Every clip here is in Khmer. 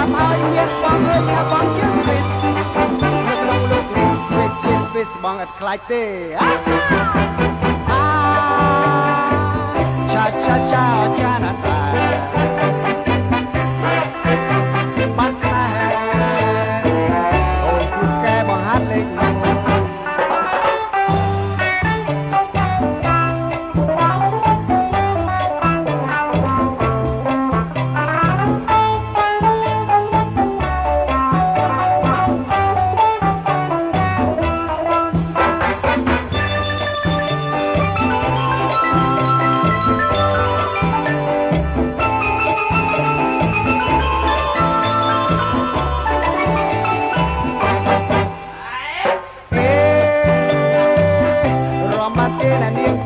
កាប់ហើយមានបងអើយកាប់បងជើងវិទ្យនៅក្នុងលោកនេះវិទ្យជាវិស្បងអត់ខ្លាចទេអាឆាឆាឆាចាណា Eh, Roma tiene bien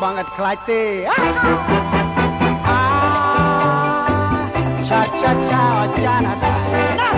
banget kelate. Ah, cha cha cha cha na na. na.